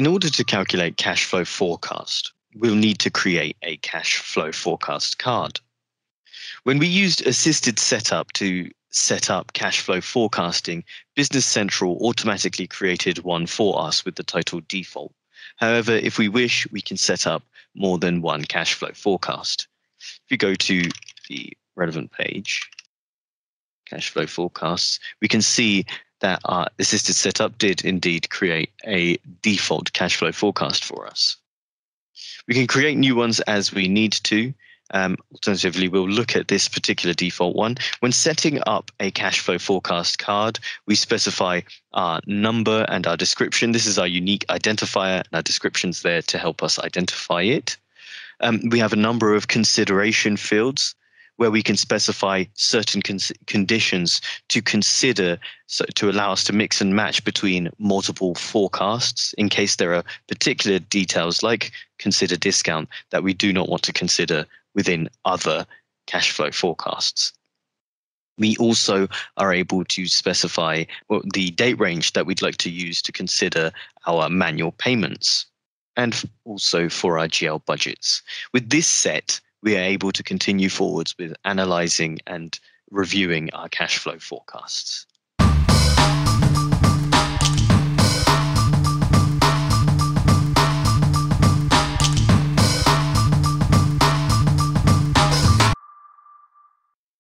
in order to calculate cash flow forecast, we'll need to create a cash flow forecast card. When we used assisted setup to set up cash flow forecasting, Business Central automatically created one for us with the title default. However, if we wish, we can set up more than one cash flow forecast. If you go to the relevant page, cash flow forecasts, we can see that our assisted setup did indeed create a default cash flow forecast for us. We can create new ones as we need to. Um, alternatively, we'll look at this particular default one. When setting up a cash flow forecast card, we specify our number and our description. This is our unique identifier, and our description's there to help us identify it. Um, we have a number of consideration fields where we can specify certain con- conditions to consider so to allow us to mix and match between multiple forecasts in case there are particular details like consider discount that we do not want to consider within other cash flow forecasts. We also are able to specify the date range that we'd like to use to consider our manual payments and also for our GL budgets. With this set, we are able to continue forwards with analyzing and reviewing our cash flow forecasts.